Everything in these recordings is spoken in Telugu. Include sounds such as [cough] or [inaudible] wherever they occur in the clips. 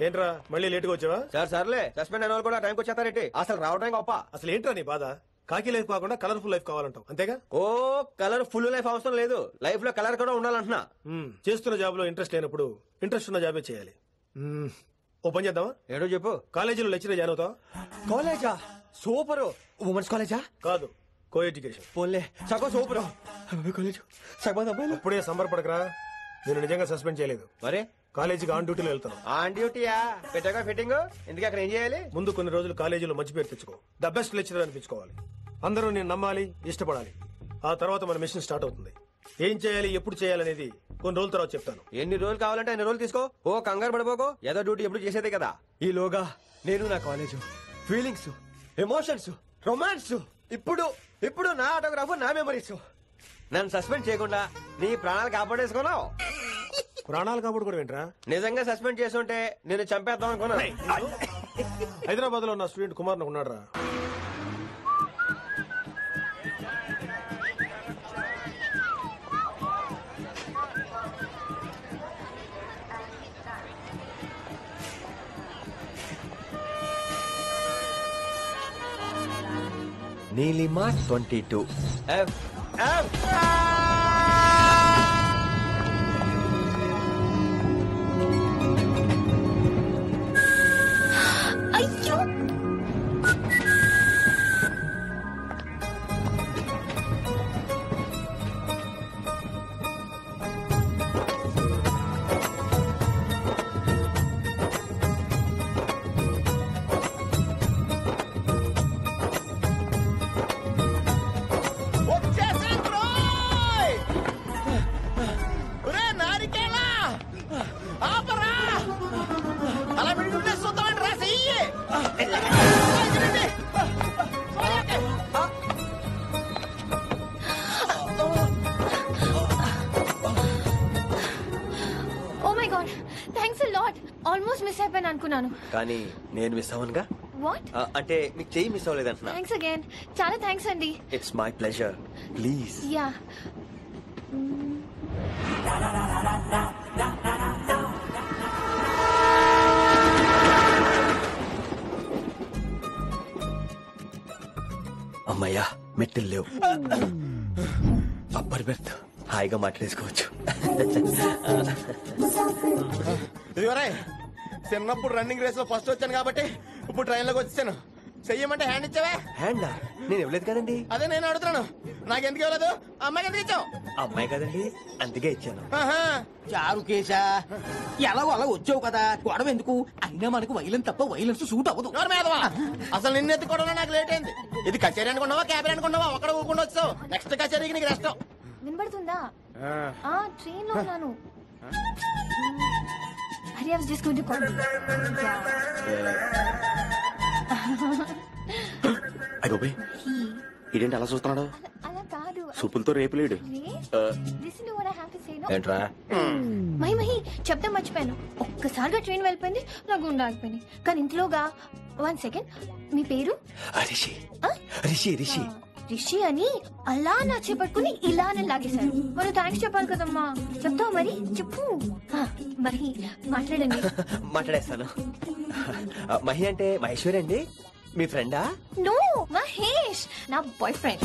ఏంట్రా మళ్ళీ లేటుగా వచ్చావా? సార్ సర్లే. సస్పెండ్ అయిన వాళ్ళు కూడా టైంకి వచ్చేస్తారేంటి? అసలు రావడం గొప్ప? అసలు ఏంట్రా నీ బాధ? కాకి లైఫ్ కాకుండా కలర్ఫుల్ లైఫ్ కావాలంటావు అంతేగా? ఓ కలర్ ఫుల్ లైఫ్ అవసరం లేదు. లైఫ్లో కలర్ కూడా ఉండాలంటున్నా. చేస్తున్న జాబ్లో ఇంట్రెస్ట్ లేనప్పుడు ఇంట్రెస్ట్ ఉన్న జాబే చేయాలి. ఓ పని చేద్దామా? ఏడో చెప్పు. కాలేజీలో లెక్చర్ జాయిన్ అవుతావా? కాలేజా? సూపర్. ఉమెన్స్ కాలేజా? కాదు కో ఎడ్యుకేషన్ పోన్లే. సగం సూపర్. కాలేజ్. సగం అప్పుడే సంబరపడకరా. నేను నిజంగా సస్పెండ్ చేయలేదు. మరే? కాలేజీకి ఆన్ డ్యూటీలో వెళ్తాను ఆన్ డ్యూటీయా? పెట్టాక ఫిట్టింగ్? ఎందుకు అక్కడ ఏం చేయాలి? ముందు కొన్ని రోజులు కాలేజీలో మంచి పేరు తెచ్చుకో. ద బెస్ట్ లెక్చరర్ అనిపించుకోవాలి. అందరూ నేను నమ్మాలి ఇష్టపడాలి. ఆ తర్వాత మన మిషన్ స్టార్ట్ అవుతుంది. ఏం చేయాలి ఎప్పుడు చేయాలనేది కొన్ని రోజుల తర్వాత చెప్తాను. ఎన్ని రోజులు కావాలంటే అన్ని రోజులు తీసుకో. ఓ కంగారు పడిపోకో ఏదో డ్యూటీ ఎప్పుడు చేసేదే కదా. ఈ లోగా నేను నా కాలేజ్ ఫీలింగ్స్ ఎమోషన్స్ రొమాన్స్ ఇప్పుడు ఇప్పుడు నా ఆటోగ్రాఫ్ నా మెమరీస్ నన్ను సస్పెండ్ చేయకుండా నీ ప్రాణాలు కాపాడేసుకున్నావు. ప్రాణాలు కాపాడుకోవడం ఏంట్రా నిజంగా సస్పెండ్ చేస్తుంటే నేను చంపేద్దాం అనుకున్నా హైదరాబాద్లో నా స్టూడెంట్ కుమార్ ఉన్నాడు రా Neelima twenty two. F F. Miss అయిపోయాను అనుకున్నాను. కానీ నేను మిస్ అవ్వనుగా? వాట్ ఆ, అంటే మీకు చెయ్యి మిస్ అవ్వలేదంటున్నా థ్యాంక్స్ అగైన్ చాలా థ్యాంక్స్ అండి. It's my pleasure please yeah అమ్మయ్యా మెట్టులు లేవు. అప్పర్ బెర్త్ హాయిగా మాట్లాడేసుకోవచ్చు. ఇదిగోరే చిన్నప్పుడు రన్నింగ్ రేస్లో ఫస్ట్ వచ్చాను కాబట్టి ఇప్పుడు ట్రైన్లోకి వచ్చాను చెయ్యమంటే హ్యాండ్ ఇచ్చావే? హ్యాండా నేను ఇవ్వలేదు కదండి. అదే నేను అడుగుతున్నాను. నాకెందుకు ఇవ్వలేదు? అమ్మాయికి ఎందుకు ఇచ్చావు? అమ్మాయి కదండి అందుకే ఇచ్చాను. ఆహా. చారు కేశా ఎలాగో అలా వచ్చావు కదా గొడవ ఎందుకు? అయినా మనకు వైలెన్స్ తప్ప వైలెన్స్ సూట్ అవ్వదు. నోరు మీదవా. అసలు నిన్ను ఎత్తుకోవడంలో నాకు లేట్ అయింది. ఇది కచేరీ అనుకున్నావా క్యాబరీ అనుకున్నావా? ఒక్కడ ఊకుండా వచ్చావు. నెక్స్ట్ కచేరీకి నీకు రెస్ట్ వినబడుతుందా? ఆ. ట్రైన్లో ఉన్నాను. Hari I was just going to call అయ్యోబే ఇదేంటి అలా చూస్తున్నాడు? అలా కాదు. సూపులతో రేపులేడు this is what I have to say no ఏంట్రా? మహి మహి చెప్తే మర్చిపోయాను. ఒక్కసారిగా ట్రైన్ వెళ్ళిపోయింది నా గుండె ఆగిపోయింది. కానీ ఇంట్లోగా వన్ సెకండ్ మీ పేరు? రిషి. ఆ? రిషి రిషి. రిషి అని అలా నా చేపట్టుకుని ఇలానే లాగేశారు. మరి థ్యాంక్స్ చెప్పాలి కదమ్మా? చెప్తావు మరి? చెప్పు. ఆ, మరి మాట్లాడండి. [laughs] మాట్లాడేస్తాను. [laughs] మహి అంటే మహేశ్వరి అండి? మీ ఫ్రెండా? నో మహేష్ నా బాయ్ ఫ్రెండ్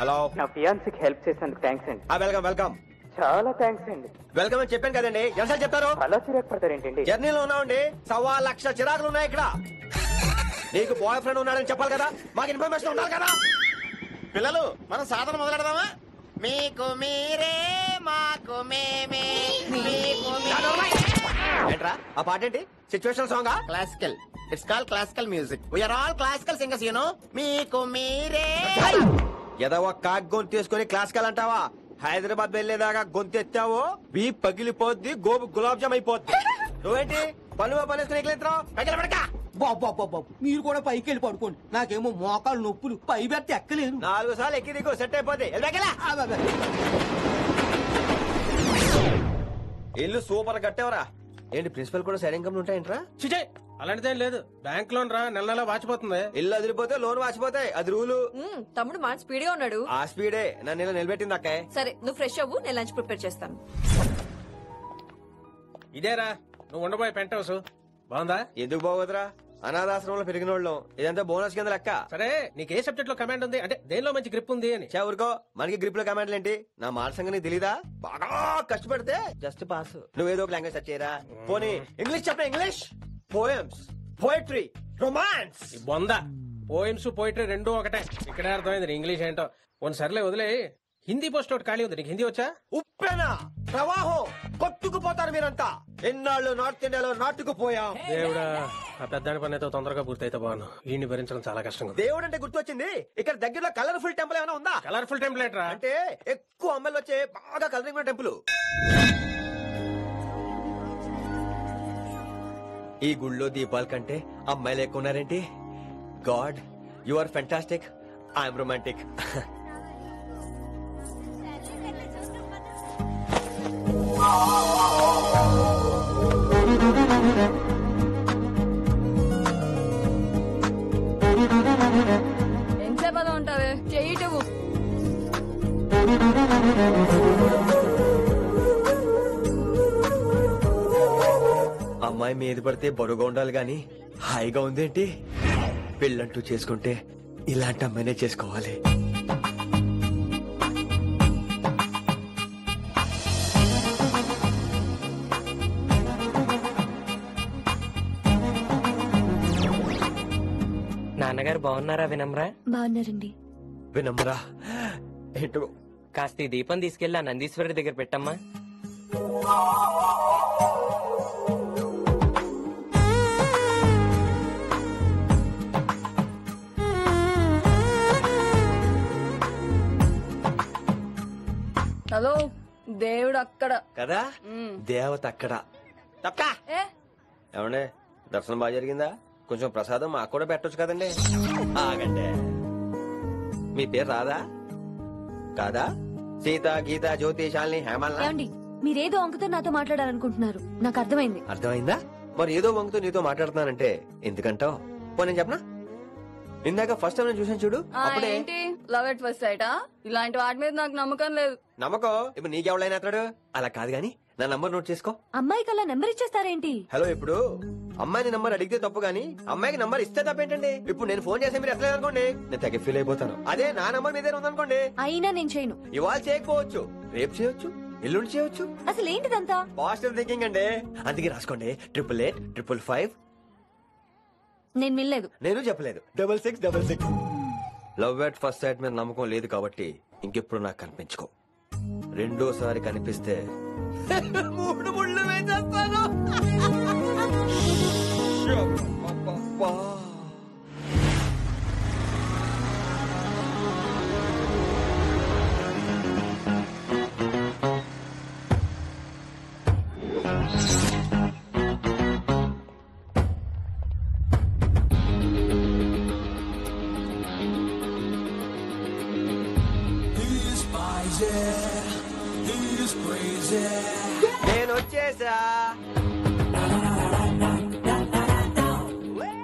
హలో. నా ఫియాన్సీకి హెల్ప్ చేసినందుకు థ్యాంక్స్ అండి. Welcome welcome. చాలా థ్యాంక్స్ అండి. వెల్కమ్ అని చెప్పాను కదండి. ఎంత చెప్తారు? అలా చిరాకు పడతారేంటండి జర్నీలో ఉన్నామండి. సవా లక్ష చిరాకులు ఉన్నాయి ఇక్కడ. నీకు బాయ్ ఫ్రెండ్ ఉన్నాడని చెప్పాలి కదా? మాకు ఇన్ఫర్మేషన్ ఉండాలి కదా? పిల్లలు మనం సాధన మొదలెడదామా? మీకు మీరే మాకు మేమే మీకు ఏంట్రా? ఆ పాట ఏంటి situation song classical it's call classical music we are all classical singers you know మీకు మీరే. ఏదో ఒక గొంతు తీసుకొని క్లాసికల్ అంటావా? హైదరాబాద్ వెళ్ళేదాకా గొంతు ఎత్తావో? బీ పగిలిపోద్ది గోబు గులాబ్ జామ్ అయిపోద్ది. నువ్వేంటి? పనులు పని పడక. బాబు బాబు బాబు మీరు కూడా పైకి వెళ్ళి పడుకోండి. నాకేమో మోకాలు నొప్పులు పై బెర్త ఎక్కలేను. నాలుగు సార్లు ఎక్కి దిగు సెట్ అబ్బబ్బే. ఇల్లు సూపర్ కట్టేవరా. ఏంటి ప్రిన్సిపల్ కూడా సైడ్ ఇన్కమ్ ఉంటాయంట్రా? చిచే అలాంటిదేం లేదు. బ్యాంక్ లోన్ రా నెల నెల వాచిపోతుంది ఇల్లు అదిరిపోతే లోన్ వాచిపోతాయి అది రూలు. మ్మ్, తమ్ముడు మాట స్పీడ్గా ఉన్నాడు. ఆ స్పీడే. నన్ను ఇలా నిలబెట్టింది అక్కాయ్ సరే నువ్వు ఫ్రెష్ అవ్వు నేను లంచ్ ప్రిపేర్ చేస్తాను. ఇదేరా నువ్వు ఉండబోయే పెంట్ హౌస్. బాగుందా? ఎందుకు బాగోదురా? అనాథాశ్రమంలో పెరిగిన వాళ్ళం ఇదంతా బోనస్ కింద లెక్క. సరే నీకు ఏ సబ్జెక్ట్లో కమాండ్ ఉంది? అంటే దేనిలో మంచి గ్రిప్ ఉంది అని. చా ఊరుకో. మనకి గ్రిప్లో కమాండ్లు ఏంటి? నా మాట సంగతి తెలీదా? బాగా కష్టపడితే జస్ట్ పాస్ నువ్వేదో ఒక లాంగ్వేజ్ సెర్చ్ చేయరా? పోనీ ఇంగ్లీష్ చెప్పరా ఇంగ్లీష్ పోయమ్స్ పోయట్రీ రొమాన్స్ బొంద. పోయిమ్స్ పోయిటరీ రెండు ఒకటే. ఇక్కడే అర్థమైంది ఇంగ్లీష్ ఏంటో. కొన్ని సర్లే వదిలే హిందీ పోస్ట్ ఒకటి ఖాళీ ఉంది. నీకు హిందీ వచ్చా? ఉప్పెన? ప్రవాహం కొట్టుకుపోతారు మీరంతా. ఎన్నాళ్ళు నార్త్ ఇండియాలో నాటుకుపోయాం. దేవుడా ఆ పెద్దాని పని అయితే తొందరగా పూర్తయితే బాను వీడిని భరించడం చాలా కష్టంగా ఉంది దేవుడు అంటే గుర్తొచ్చింది. ఇక్కడ దగ్గరలో కలర్ఫుల్ టెంపుల్ ఏమైనా ఉందా? కలర్ఫుల్ టెంప్లెట్ రా అంటే ఎక్కువ అమ్మాయిలు వచ్చే బాగా కలరింగ్ ఉన్న టెంపుల్. ఈ గుళ్ళో దీపాల కంటే అమ్మాయిలు ఎక్కువ ఉన్నారేంటి? God you are fantastic. I'm romantic. ఎంతసేపు ఉంటావే? అమ్మాయి మీద పడితే బరువుగా ఉండాలి గాని హాయిగా ఉందేంటి? పెళ్ళంటూ చేసుకుంటే ఇలాంటి అమ్మాయినే చేసుకోవాలి. నాన్నగారు బాగున్నారా వినమ్రా? బాగున్నారండి. వినమ్రా ఏంటో? కాస్త ఈ దీపం తీసుకెళ్ళి ఆ నందీశ్వరుడి దగ్గర పెట్టమ్మా. హలో దేవుడు అక్కడ. కదా. దేవత అక్కడ. ఏమండే దర్శనం బాగా జరిగిందా? కొంచెం ప్రసాదం మాకు కూడా పెట్టొచ్చు కదండి. ఆగండి. మీ పేరు రాదా కాదా? సీత గీత జ్యోతి శాలిని హేమల్ ఏమండి మీరేదో అంకుతో నాతో మాట్లాడాలనుకుంటున్నారు. నాకు అర్థమైంది. అర్థమైందా? మరి ఏదో వంగుతో నీతో మాట్లాడుతున్నానంటే ఎందుకంటావు? పో నేను చెప్పనా? ఇందాక ఫస్ట్ టైం నేను చూసాను చూడు అప్పుడే ఏంటి? లవ్ ఎట్ ఫస్ట్ సైటా ఇలాంటి వాటి మీద నాకు నమ్మకం లేదు. నమ్మకం? ఇప్పుడు నీకెవడైనా అతడు అలా కాదు గాని నా నంబర్ నోట్ చేసుకో. అమ్మాయికి అలా నెంబర్ ఇచ్చేస్తారేంటి? హలో ఇప్పుడు. అమ్మాయిని నంబర్ అడిగితే తప్పు గానీ అమ్మాయికి నంబర్ ఇస్తే తప్పేంటండి ఇప్పుడు నేను ఫోన్ చేస్తే మీరు ఎట్లా అనుకోండి? నేను తెగ ఫీల్ అయిపోతాను. అదే నా నంబర్ మీ దగ్గర ఉందనుకోండి. అయినా నేను చేయను. ఇవాళ చేయకపోవచ్చు. రేపు చేయొచ్చు. ఎల్లుండి చేయొచ్చు. అసలు ఏంటిదంతా? పాజిటివ్ థింకింగ్ అండి. అందుకే రాసుకోండి. ట్రిపుల్ ఎయిట్ ట్రిపుల్ ఫైవ్ నేను వినలేదు. నేను చెప్పలేదు. Double six double six love at first sight మీద నమ్మకం లేదు కాబట్టి ఇంకెప్పుడు నాకు కనిపించుకో. రెండోసారి కనిపిస్తే [laughs] మూడు ముళ్ళు వేసేస్తాను. trip.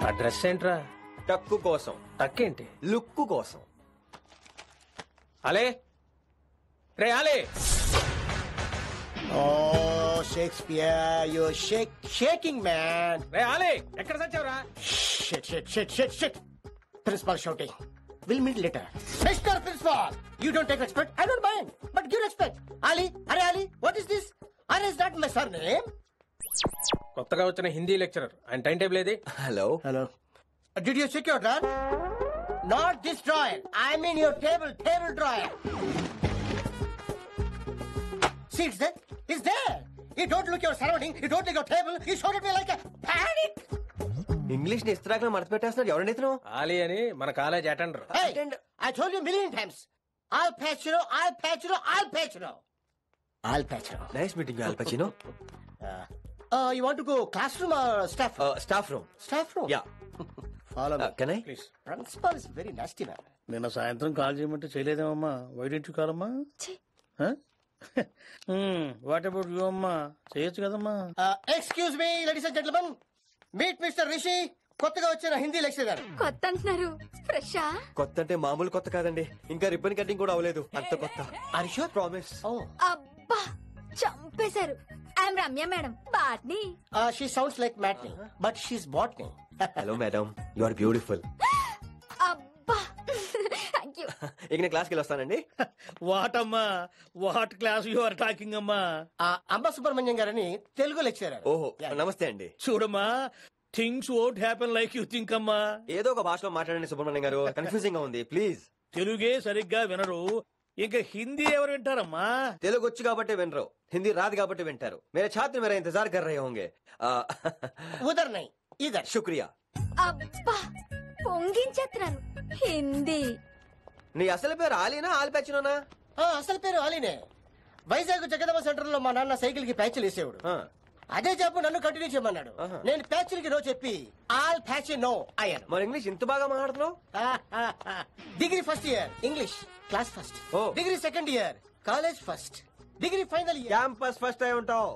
ఆ డ్రెస్ ఏంట్రా టక్కు కోసం తక్కేంటి లుక్కు కోసం అలే రే అలే Oh, Shakespeare, you're shake, shaking, man. రే అలే ఎక్కడ సచ్చావురా Shit, shit, shit, shit, shit. Principal shouting. We'll meet later. Mr. Principal, you don't take respect. I don't mind, but give respect. Ali, Are Ali, what is this? Are is that my surname? కొత్తగా వచ్చిన హిందీ లెక్చరర్ ఆయన టైం టేబుల్ ఏది hello Hello. Uh, did you check your drawer? Not this drawer. I mean your table, table drawer. See, it's there. It's there. You don't look your surrounding. You don't look your table. You showed at me like a panic. ఇంగ్లీష్ని ఇస్త్రాకులో మడత పెట్టేస్తున్నాడు ఎవరండి ఇతను ఆలీ అని మన college attender Hey, I told you a million times. I'll patch you. I'll patch you. I'll patch you. I'll patch you. Nice meeting Al Pacino Uh, uh, you want to go classroom or staff room? Staff room staff room. Yeah [laughs] Follow me. Can I please Principal is very nasty man. నిన్న సాయంత్రం కాల్ చేయమంటే చేయలేదేమమ్మా? వైడెంట్ కాలమ్మా వాట్ అబౌట్ యూ అమ్మా? చేయొచ్చు కదమ్మా. Excuse me, ladies and gentlemen. Meet Mr. Rishi. కొత్తగా వచ్చిన హిందీ లెక్చరర్ కొత్త అంటున్నారు ఫ్రెషా కొత్త అంటే మామూలు కొత్త కాదండి. ఇంకా రిబ్బన్ కటింగ్ కూడా అవ్వలేదు. అంత కొత్త. ఆర్ షూర్ ప్రామిస్ ఓ అబ్బా చంపేశారు. I'm Ramya madam botany she sounds like matinee but she's botany hello madam you are beautiful అబ్బా థ్యాంక్ యూ ఇక నేను క్లాస్కి వెళ్ళి వస్తానండి వాట్ అమ్మా? What class you are talking అమ్మా? అంబ సుబ్రహ్మణ్యం గారని తెలుగు లెక్చరర్ ఓహో నమస్తే అండి. చూడమ్మా things won't happen like you think అమ్మా. ఏదో ఒక భాషలో మాట్లాడండి సుబ్రహ్మణ్యం గారు. కన్ఫ్యూజింగ్గా ఉంది ప్లీజ్ తెలుగే సరిగ్గా వినరు. ఇంకా హిందీ ఎవరు వింటారమ్మా? తెలుగు వచ్చు కాబట్టి వినరు. హిందీ రాదు కాబట్టి వింటారు. మేరే ఛాత్ర మేరా ఇంతజార్ కర్ రహే హోంగే? ఉదర్ నై ఇదర్. శుక్రియా. అబ్బా హిందీ. నీ అసలు పేరు ఆలీనా ఆలిపచ్చినోనా ఆ, అసలు పేరు అలీనే వైజాగ్ జగదమ్మ సెంటర్లో మా నాన్న సైకిల్కి ప్యాచ్లు వేసేవాడు. అదే జాబ్ నన్ను కంటిన్యూ చేయమన్నాడు. నేను ప్యాచ్లకి నో చెప్పి ఆల్ ప్యాచ్ నో అయ్యాను. మరి ఇంగ్లీష్ ఇంత బాగా మాట్లాడుతున్నావు? [laughs] Degree first year English. Class first degree second year college first degree final year campus first అయి ఉంటావు?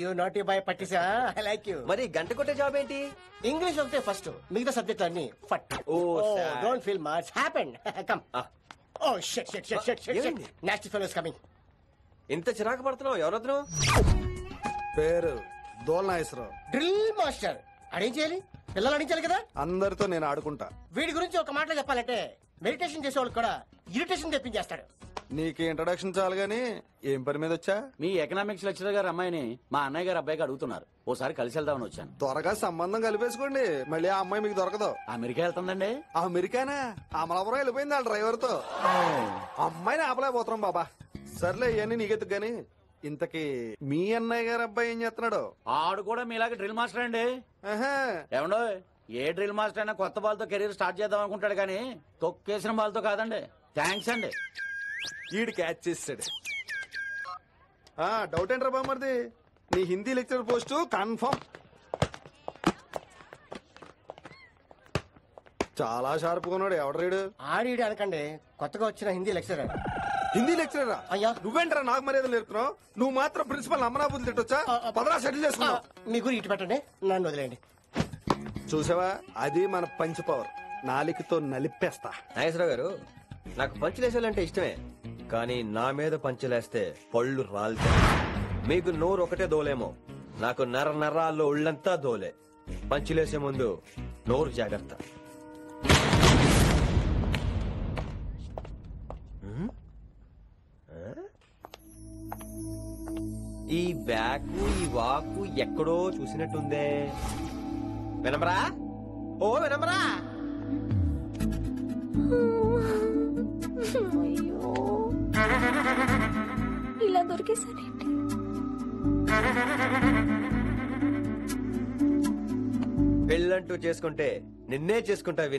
యూ నాట్ బాయ్ పట్టిసా ఐ లైక్ యూ మరి గంట కొట్టే జాబ్ ఏంటి? ఇంగ్లీష్ ఒకటే ఫస్ట్ మిగతా సబ్జెక్ట్ అన్ని ఫట్. ఓ, sad. Don't feel much happen come oh shut shut shut shut shut ఏమైంది? నెక్స్ట్ ఫెలోస్ కమింగ్ ఇంత చిరాకు పడుతున్నావు? ఎవరొద్దు పేరు దోల్నాగేశ్వరరావు డ్రిల్ మాస్టర్ అడేం చేయాలి? పిల్లలు అడించాలి కదా? అందరితో నేను ఆడుకుంటా. వీడి గురించి ఒక మాటలో చెప్పాలంటే మెడిటేషన్ చేసే వాళ్ళు కూడా ఇరిటేషన్ తెప్పించేస్తాడు నీకు ఇంట్రడక్షన్ చాలు గానీ ఏం పని మీద వచ్చా? మీ ఎకనామిక్స్ లెక్చరర్ గారు అమ్మాయిని మా అన్నయ్య గారు అబ్బాయికి అడుగుతున్నారు. ఓసారి కలిసి వెళ్దామని వచ్చాను. త్వరగా సంబంధం కలిపేసుకోండి. మళ్ళీ ఆ అమ్మాయి మీకు దొరకదు. అమెరికా వెళ్తుందండి? అమెరికానా? అమలాపురం వెళ్ళిపోయింది వాళ్ళ డ్రైవర్తో అమ్మాయిని ఆపలేకపోతున్నాం బాబా. సర్లే ఇవన్నీ నీకెత్తుకు గాని? ఇంతకీ మీ అన్నయ్య గారు అబ్బాయి ఏం చేస్తున్నాడు? ఆడు కూడా మీలాగే డ్రిల్ మాస్టర్ అండి. ఏమండో ఏ డ్రిల్ మాస్టర్ అయినా కొత్త బాల్తో కెరీర్ స్టార్ట్ చేద్దాం అనుకుంటాడు కానీ తొక్కేసిన బాల్తో కాదండి. థ్యాంక్స్ అండి. ఈడు క్యాచ్ చేసాడు ఆ డౌట్ ఏంట్రా బామ్మర్ది నీ హిందీ లెక్చర్ పోస్ట్ కన్ఫర్మ్ చాలా షార్ప్ ఉన్నాడు ఎవడ్రీడు ఆడిడు అనకండి కొత్తగా వచ్చిన హిందీ లెక్చరర్. హిందీ లెక్చరరా? అయ్యా. నువ్వేంట్రా నాకు మర్యాద నేర్పుతున్నావు? నువ్వు మాత్రం ప్రిన్సిపల్ అమరాబుద్ధి తిట్టొచ్చా? పదరా సెటిల్ చేసుకున్నావు మీ గురి ఇటు పెట్టండి నన్ను వదిలేయండి. చూసావా? అది మన పంచ్ పవర్ నాలికతో నలిపేస్తా. నాగేశ్వరరావు గారు నాకు పంచలేసాలంటే ఇష్టమే. కానీ నా మీద పంచలేస్తే పళ్ళు రాలుతాయి. మీకు నోరు ఒకటే దోలేమో. నాకు నర నరాల్లో ఉళ్ళంతా దోలే. పంచులేసే ముందు నోరు జాగ్రత్త. ఈ బ్యాకు ఈ వాకు ఎక్కడో చూసినట్టుందే. వినమరా? ఓ వినమరా? ఇలా దొరికేసానేంటి పెళ్ళంటూ చేసుకుంటే నిన్నే చేసుకుంటా